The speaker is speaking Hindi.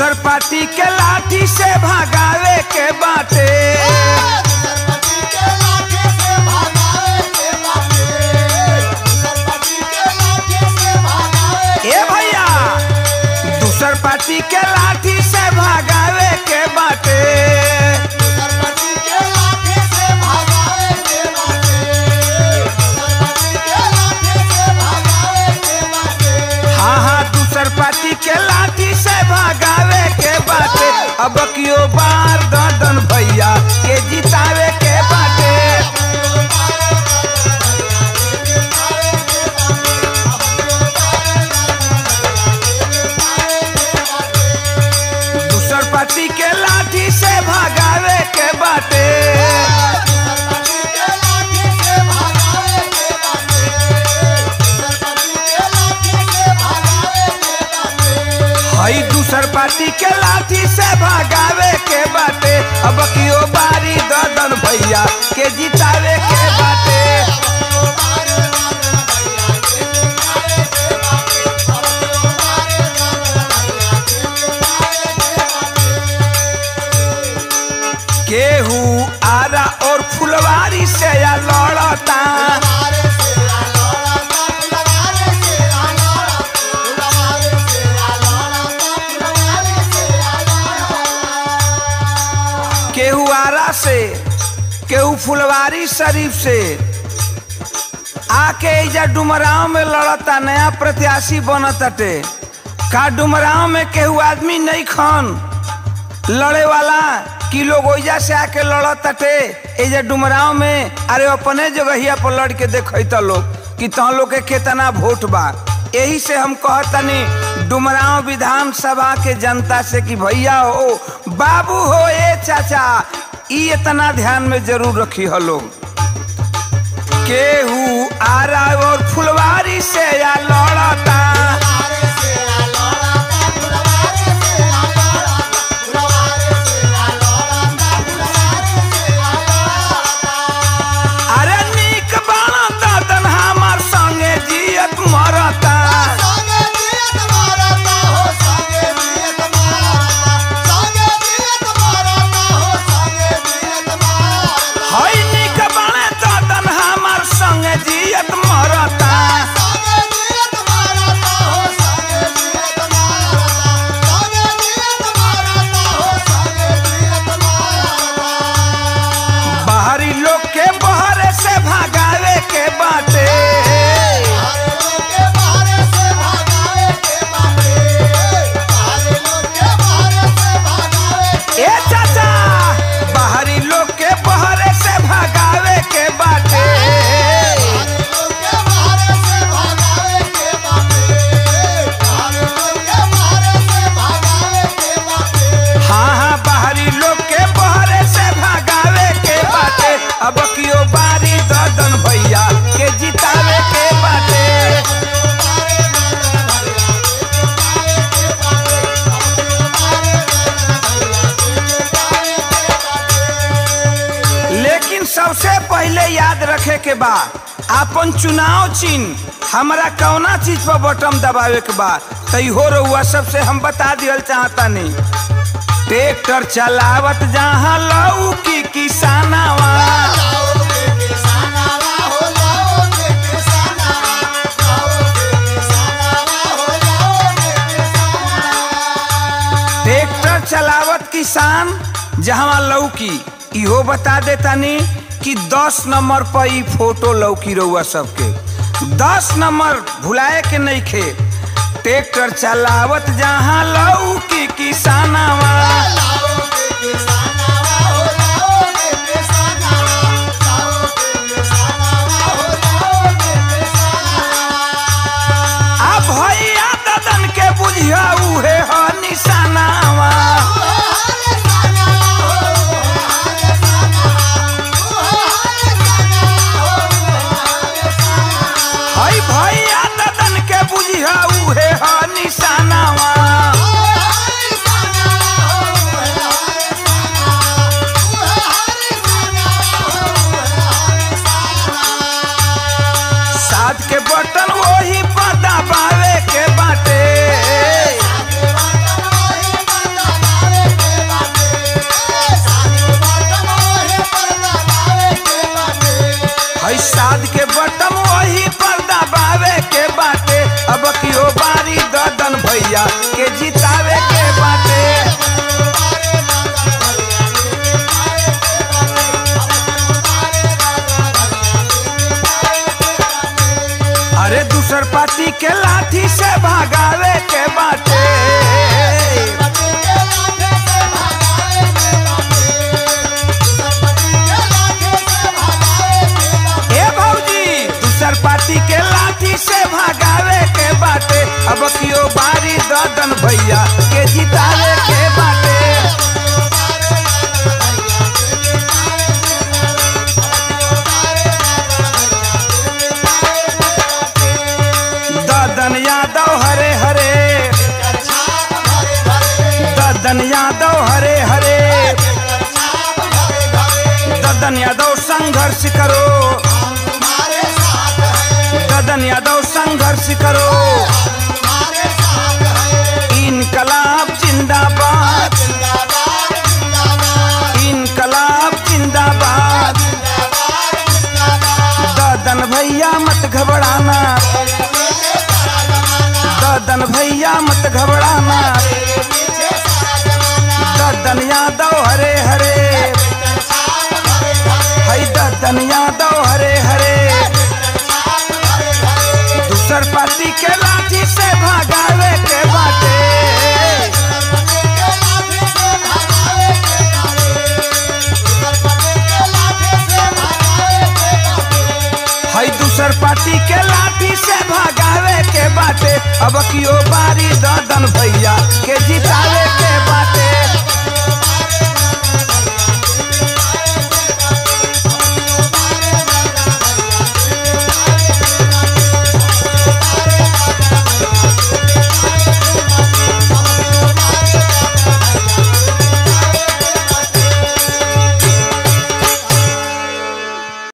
दूसर पार्टी के लाठी से भगावे के बाटे। ए भैया दूसर पार्टी के लाठी से भगावे के बाटे। हाँ हाँ दूसर पार्टी के लाठी भगावे के बाटे। अब कियो बार पार्टी के लाठी से भगावे के बाटे। अब कियो बारी ददन भैया के जितावे के शरीफ से। आके इजा डुमराव में लड़ता, नया प्रत्याशी बनताटे का डुमराव में केहू आदमी नहीं खन। लड़े वाला कि लोग ओइजा से आके लड़ताटे एजा डुमराव में, अरे अपने जगहिया पर लड़ के देखता लोग कि तह लोग के केतना वोट बा। यही से हम कहतनी, डुमराव विधानसभा के जनता से कि भैया हो, बाबू हो, ए चाचा इतना ध्यान में ज़रूर रखी हो लोग केहू आरा और फुलवारी से या लड़ता पहले याद रखे के बा। अपन चुनाव चिन्ह, हमारा कौना चीज़ पर बटन दबावे के बा। तैहो रहुआ सबसे हम बता दियल चाहतानी ट्रैक्टर चलावत जहाँ लऊ की किसानवा ट्रैक्टर चलावत किसान, जहाँ लौकी, इहो बता देतानी कि 10 नंबर पर ई फ़ोटो लौकी रउआ सबके। 10 नंबर भुलाए के नहीं खे। ट्रैक्टर चलावत जहाँ लौकी भैया के जितावे के बाटे। अरे दूसर पार्टी के लाठी से संघर्ष करो। ददन यादव संघर्ष करो। इनकलाब जिंदाबाद। इनकलाब जिंदाबाद। ददन भैया मत घबराना ददन भैया मत घबराना ददन यादव हरे हरे। ददन यादव हरे हरे। दूसर पार्टी के लाठी से भागावे के बाटे। दूसर पार्टी के लाठी से भागावे के बाटे। अब कियो बारी ददन भैया के जितावे के बाटे।